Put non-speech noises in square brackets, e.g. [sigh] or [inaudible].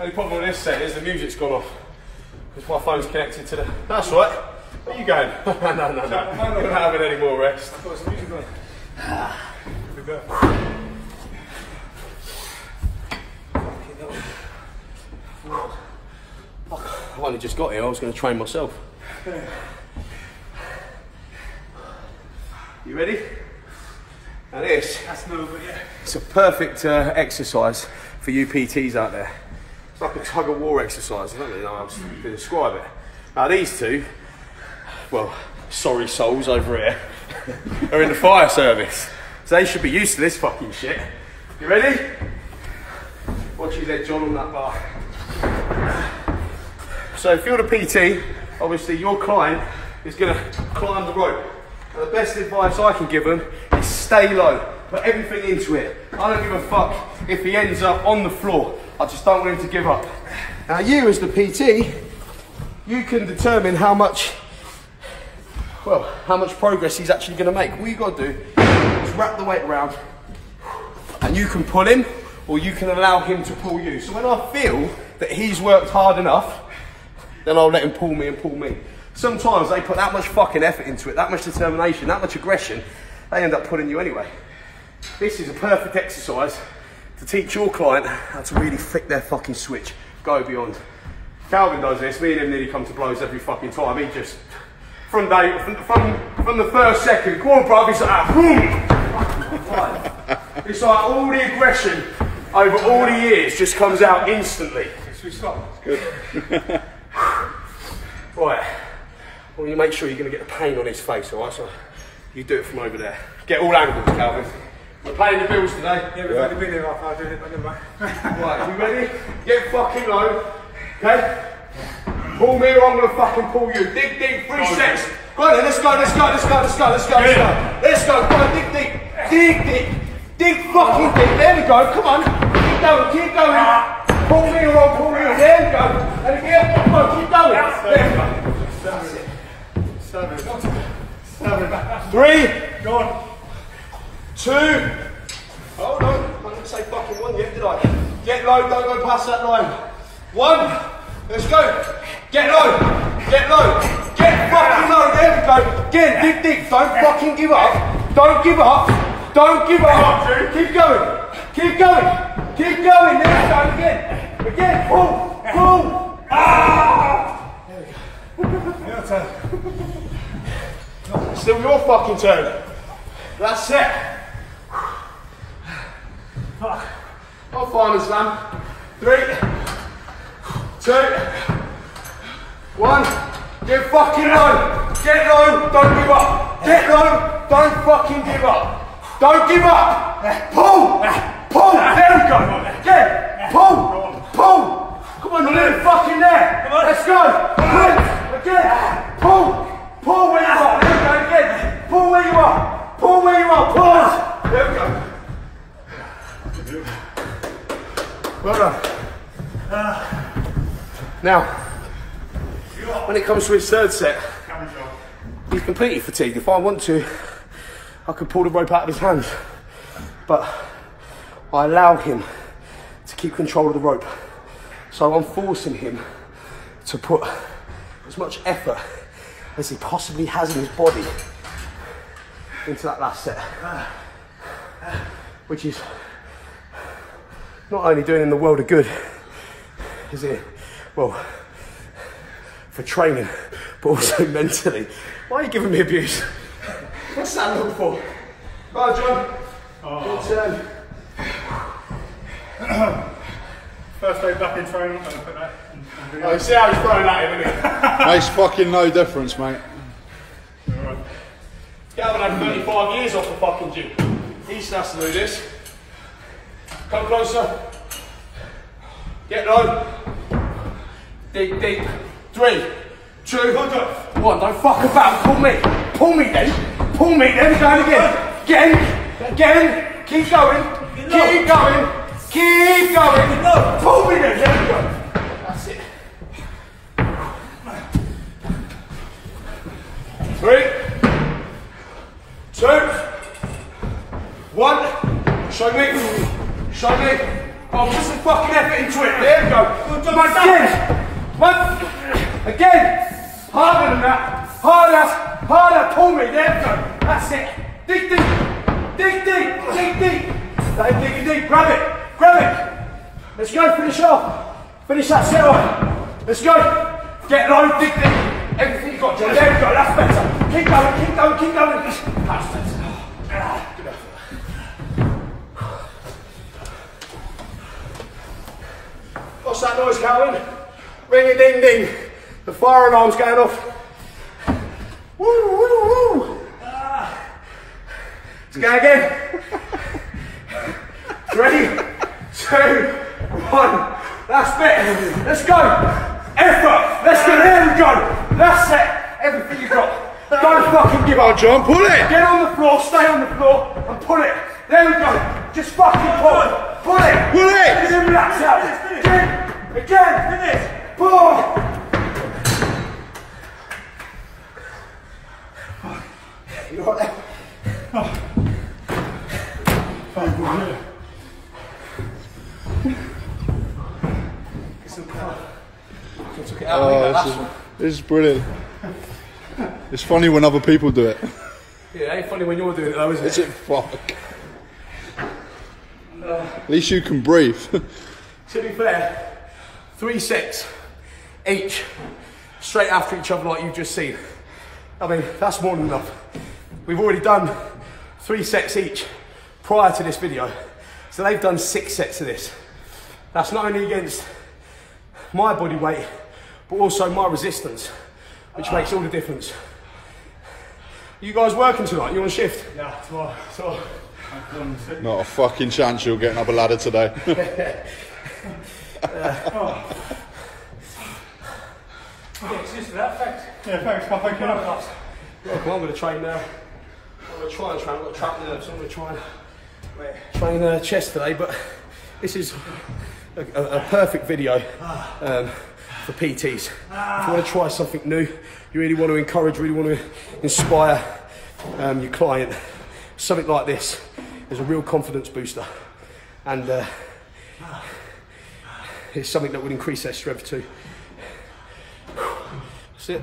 Only problem with this set is the music's gone off. Because my phone's connected to the. That's right. Where are you going? [laughs] no, no, no. You're not having any more rest. I've only just got here. I was going to train myself. You ready? Now this. That's no, but yeah. It's a perfect uh, exercise for you PTs out there. It's like a tug of war exercise. I don't really know how to describe it. Now these two, well, sorry souls over here, [laughs] are in the fire service. So they should be used to this fucking shit. You ready? Watch his head John on that bar. So if you're the PT, obviously your client is going to climb the rope. And the best advice I can give them is stay low. Put everything into it. I don't give a fuck if he ends up on the floor. I just don't want him to give up. Now you as the PT, you can determine how much, well, how much progress he's actually going to make. All you got to do is wrap the weight around and you can pull him or you can allow him to pull you. So when I feel that he's worked hard enough, then I'll let him pull me and pull me. Sometimes they put that much fucking effort into it, that much determination, that much aggression, they end up pulling you anyway. This is a perfect exercise to teach your client how to really flick their fucking switch, go beyond. Calvin does this, me and him nearly come to blows every fucking time. He just, from day, from, from, from the first second, come on bruv, he's like, ah, boom! [laughs] it's like all the aggression over all the years just comes out instantly. Should we stop? Good. [laughs] Right. Well, you make sure you're going to get the pain on his face, all right? So you do it from over there. Get all angles, Calvin. We're paying the bills today. Yeah, we've only been here half hour doing it, but never mind. Right, you ready? Get fucking low. Okay? Pull me or I'm going to fucking pull you. Dig deep, three sets. Go on then, let's go, let's go, let's go, let's go, let's go, let's go. Let's go, go on, dig deep. Dig deep. Dig fucking deep. There we go, come on. Keep going, keep going. Pull me or I'll pull you. There we go. And again, come on, keep going. There we go. Seven. Seven. Three. Go on. Two. Oh no, I didn't say fucking one yet, did I? Get low, don't go past that line. One. Let's go. Get low. Get low. Get fucking low. There we go. Again, dig deep. Don't fucking give up. Don't give up. Don't give up. Keep going. Keep going. Keep going. There we go. Again. Again. Pull. Pull. Ah! There we go. Your turn. [laughs] Still your fucking turn. That's it. Fuck. I'll find slam. Three, two, one. Get fucking low. Get low. Don't give up. Get low. Don't fucking give up. Don't give up. Pull. Pull. There we go. Get. Pull. Pull. Come on, you're fucking there. Come on. Let's go. Pull. Again. Pull where you are. There we go. Again. Pull where you are. Pull where you are. Pull. There we go. Well done. Now, when it comes to his third set, he's completely fatigued. If I want to, I could pull the rope out of his hands. But I allow him to keep control of the rope. So I'm forcing him to put as much effort as he possibly has in his body into that last set. Which is not only doing him the world of good, is it? Well, for training, but also [laughs] mentally. Why are you giving me abuse? What's that look for? Right, John. Oh. Your turn. First day back in training, I'm going to put that in, in. Oh, you see how he's throwing at him, isn't he? Makes fucking no difference, mate. Alright. Calvin had 35 years off the fucking gym. He still has to do this. Come closer. Get low. Dig deep. Three, two, one. Don't fuck about. Pull me. Pull me then. Pull me then. Go again. Again. Again. Keep going. Keep going. Keep going. Pull me then. There we go. That's it. Three, two, one. Show me. Show me. Oh, listen fucking effort into it. There we go. Again. Than that. Harder. Harder. Pull me. There we go. That's it. Dig deep. Dig deep. Dig deep. Stay digging deep. Grab it. Grab it. Let's go. Finish off. Finish that set off. Let's go. Get low. Dig deep. Everything you got, John. There we go. That's better. Keep going. Keep going. Keep going. That's better. What's that noise, Calvin? Ring a ding ding. The fire alarm's going off. Woo, woo, woo. Let's go again. [laughs] Three, two, one. That's it. Let's go. Effort. Let's go. There we go. That's it. Everything you've got. Don't fucking give up, John. Pull it. Get on the floor. Stay on the floor and pull it. There we go. Just fucking pull. It. Pull it. Pull it. And then relax out. Again. Again. Finish. Pull. You got that? Took it out. Oh, That's this, is, one. this is brilliant. It's funny when other people do it. Yeah, it ain't funny when you're doing it though, is it? Is it fuck? At least you can breathe. [laughs] To be fair, three sets each, straight after each other, like you've just seen. I mean, that's more than enough. We've already done three sets each prior to this video, so they've done six sets of this. That's not only against my body weight, but also my resistance, which ah. makes all the difference. You guys working tonight? You on shift? Yeah, tomorrow. So, Not a fucking chance you're getting up a ladder today. [laughs] [laughs] [laughs] Uh, oh. Yeah, thanks. Well, thank you. Well, I'm going to train now. I'm going to try and train. I've got trapped nerves. I'm going to try and train uh, chest today. But this is a, a, a perfect video um, for PTs. If you want to try something new, you really want to encourage, really want to inspire um, your client, something like this is a real confidence booster. And uh, it's something that would increase their strength too. That's it.